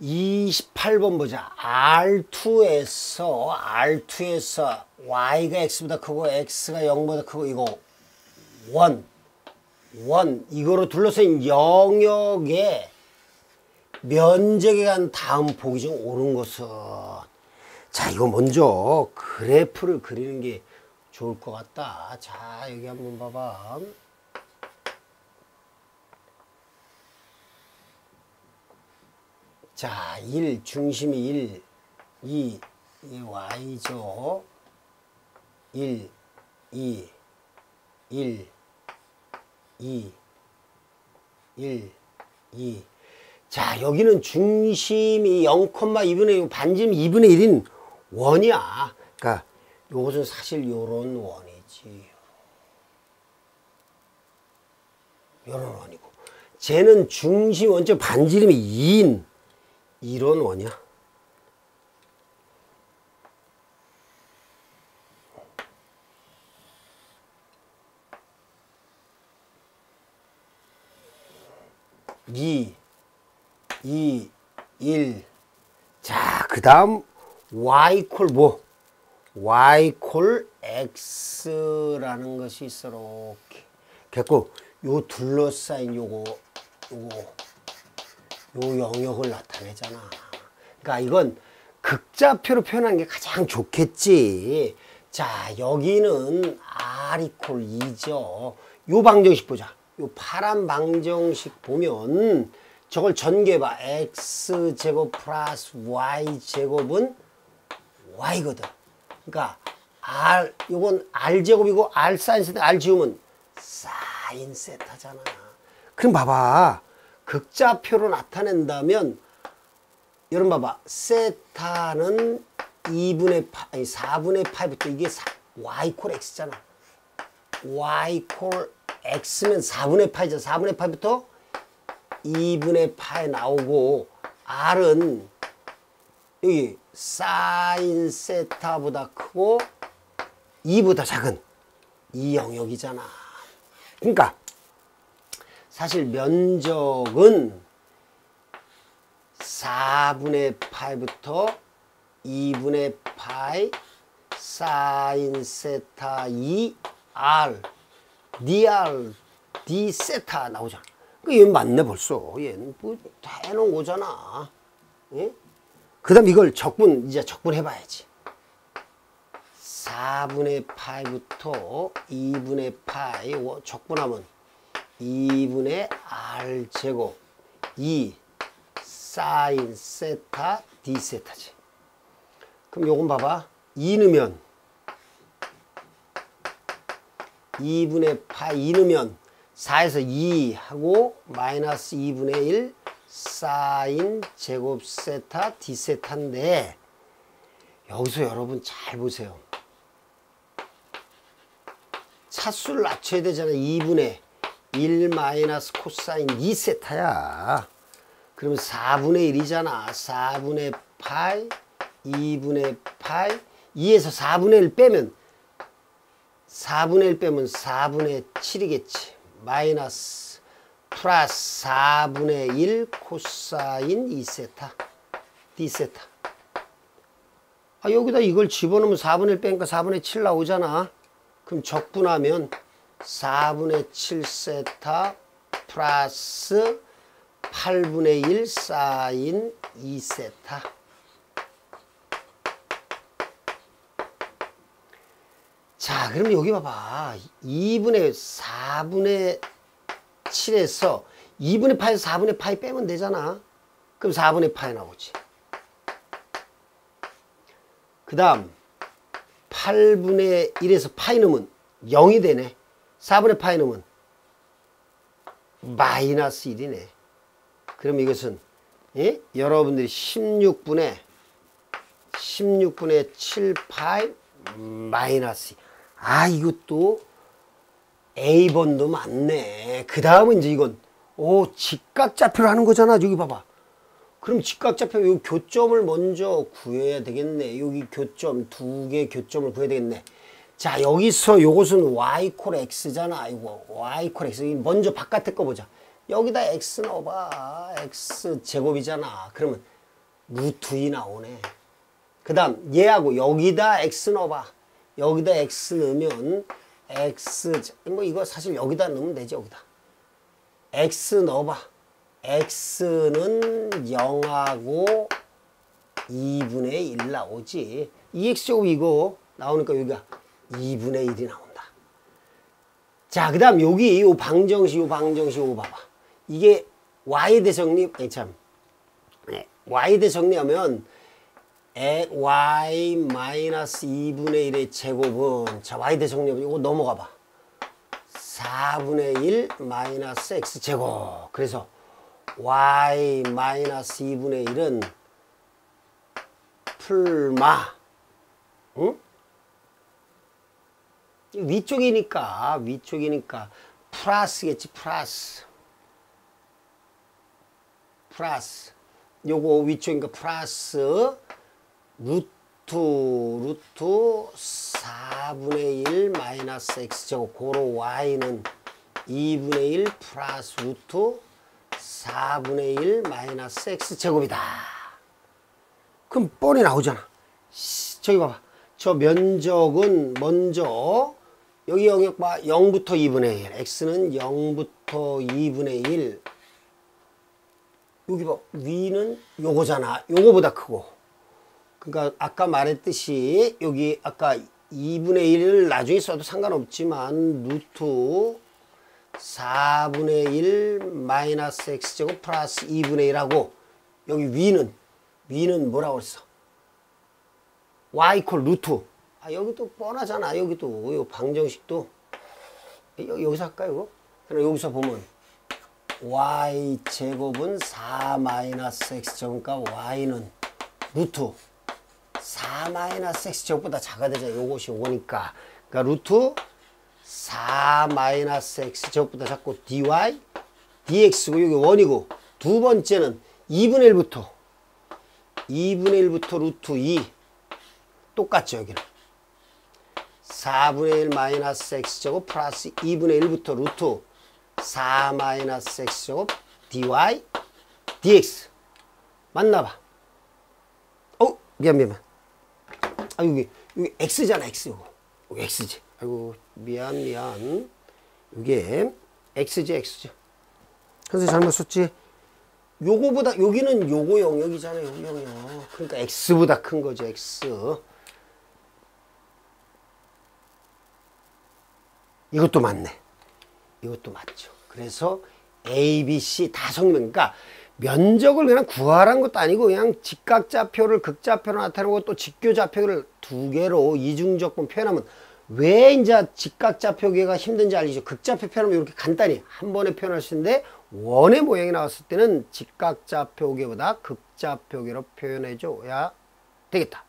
28번 보자. R2에서 R2에서 Y가 X보다 크고 X가 0보다 크고 이거 1 1 이거로 둘러싼 영역의 면적에 간 다음 보기 중 옳은 것은 자 이거 먼저 그래프를 그리는 게 좋을 것 같다. 자 여기 한번 봐봐. 자, 1 중심이 1, 2, 이 y죠. 1, 2, 1, 2, 1, 2. 자, 여기는 중심이 0,2분의 1, 반지름 2분의 1인 원이야. 그러니까 요것은 사실 요런 원이지. 요런 원이고. 쟤는 중심 원점 반지름이 2인 이런 원이야. 이, 이, 일. 자, 그 다음 y콜 뭐? y콜 x라는 것이 있어 이렇게. 됐고 요 둘러싸인 요거 요거 요 영역을 나타내잖아. 그러니까 이건 극좌표로 표현하는 게 가장 좋겠지. 자, 여기는 R 이퀄 2죠. 요 방정식 보자. 요 파란 방정식 보면 저걸 전개해봐. X제곱 플러스 Y제곱은 Y거든. 그러니까 R, 요건 R제곱이고 R 사인 세타, R 지우면 사인 세타잖아. 그럼 봐봐. 극좌표로 나타낸다면 여러분 봐봐. 세타는 2분의 파, 아니 4분의 파이부터 이게 4, y 콜 x잖아. y 콜 x면 4분의 파이죠. 4분의 파이부터 2분의 파이 나오고 r은 여기 사인 세타보다 크고 2보다 작은 이 영역이잖아. 그러니까 사실 면적은 4분의 파이부터 2분의 파이 사인 세타 2 R dr d 세타 나오잖아. 그 얘는 맞네 벌써. 얘는 뭐 해놓은 거잖아. 예? 그 다음 이걸 적분 이제 적분 해 봐야지. 4분의 파이부터 2분의 파이 적분하면 2분의 r제곱 2 사인 세타 d 세타지. 그럼 요건 봐봐. 2 넣으면 2분의 파이 2 넣으면 4에서 2 하고 마이너스 2분의 1 사인 제곱 세타 d 세타인데 여기서 여러분 잘 보세요. 차수를 낮춰야 되잖아. 2분의 1 마이너스 코사인 2세타야. 그러면 4분의 1이잖아. 4분의 파이, 2분의 파이, 2에서 4분의 1 빼면 4분의 1 빼면 4분의 7이겠지. 마이너스 플러스 4분의 1 코사인 2세타. D세타. 아, 여기다 이걸 집어넣으면 4분의 1 빼니까 4분의 7 나오잖아. 그럼 적분하면 4분의 7세타 플러스 8분의 1 사인 2세타. 자 그럼 여기 봐봐. 2분의 4분의 7에서 2분의 파에서 4분의 파이 빼면 되잖아. 그럼 4분의 파이 나오지. 그 다음 8분의 1에서 파이 넣으면 0이 되네 4분의 파이 넣으면 마이너스 1이네. 그럼 이것은 예? 여러분들이 16분의 16분의 7 파이 마이너스 아 이것도 A번도 맞네. 그 다음은 이제 이건 오 직각좌표를 하는 거잖아. 여기 봐봐. 그럼 직각좌표 요 교점을 먼저 구해야 되겠네. 여기 교점 두 개 교점을 구해야 되겠네. 자 여기서 요것은 y콜 x잖아 이거 y콜 x 먼저 바깥에 거 보자 여기다 x 넣어봐 x 제곱이잖아 그러면 루트 2 나오네. 그 다음 얘하고 여기다 x 넣어봐. 여기다 x 넣으면 x 뭐 이거 사실 여기다 넣으면 되지 여기다. x 넣어봐. x는 0하고 2분의 1 나오지. 2x제곱 이거 나오니까 여기가 2분의 1이 나온다. 자, 그 다음 여기 요 방정식, 요 방정식 요 봐봐. 이게 y 대성립, 아니 참, 네, y 대성립하면 y 마이너스 2분의 1의 제곱은 자 y 대성립 이거 넘어가 봐. 4분의 1 마이너스 x 제곱. 그래서 y 마이너스 2분의 1은 풀마. 응? 위쪽이니까 위쪽이니까 플러스겠지 플러스. 플러스. 요거 위쪽이니까 플러스 루트 루트 4분의 1 마이너스 x제곱 고로 y는 2분의 1 플러스 루트 4분의 1 마이너스 x제곱이다. 그럼 뻔히 나오잖아. 씨, 저기 봐봐. 저 면적은 먼저 여기 영역 봐. 0부터 2분의 1. x는 0부터 2분의 1. 여기 봐. 위는 요거잖아. 요거보다 크고. 그러니까 아까 말했듯이 여기 아까 2분의 1을 나중에 써도 상관없지만 루트 4분의 1 마이너스 x제곱 플러스 2분의 1하고 여기 위는 위는 뭐라고 했어? y 이퀄 루트 아 여기도 뻔하잖아. 여기도 요 방정식도. 여, 여기서 할까요 이거? 그럼 여기서 보면 y 제곱은 4 마이너스 x제곱과 y는 루트. 4 마이너스 x제곱보다 작아야 되잖아. 요것이 오니까. 그러니까 루트 4 마이너스 x제곱보다 작고 dy dx고 여기 원이고 두 번째는 2분의 1부터 2분의 1부터 루트 2 똑같죠 여기는 4분의 1 마이너스 x제곱 플러스 2분의 1부터 루트 4 마이너스 x제곱 dy dx. 맞나봐. 어? 미안 미안 아 여기 여기 x잖아 x. 여기 x지. 아이고 미안 미안. 이게 x지 x지. 선생님 잘못 썼지? 요거보다 여기는 요거 영역이잖아요 영역. 그러니까 x보다 큰 거죠 x 이것도 맞네 이것도 맞죠 그래서 A, B, C 다 성명 그러니까 면적을 그냥 구하라는 것도 아니고 그냥 직각좌표를 극좌표로 나타내고 또 직교좌표를 두 개로 이중적분 표현하면 왜 이제 직각좌표계가 힘든지 알리죠. 극좌표 표현하면 이렇게 간단히 한 번에 표현할 수 있는데 원의 모양이 나왔을 때는 직각좌표계보다 극좌표계로 표현해줘야 되겠다.